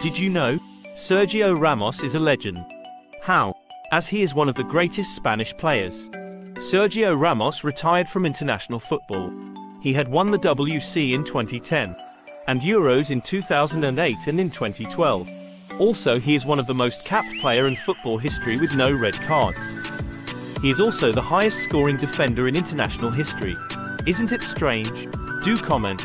Did you know? Sergio Ramos is a legend. How? As he is one of the greatest Spanish players. Sergio Ramos retired from international football. He had won the WC in 2010 and Euros in 2008 and in 2012. Also, he is one of the most capped player in football history with no red cards. He is also the highest scoring defender in international history. Isn't it strange? Do comment.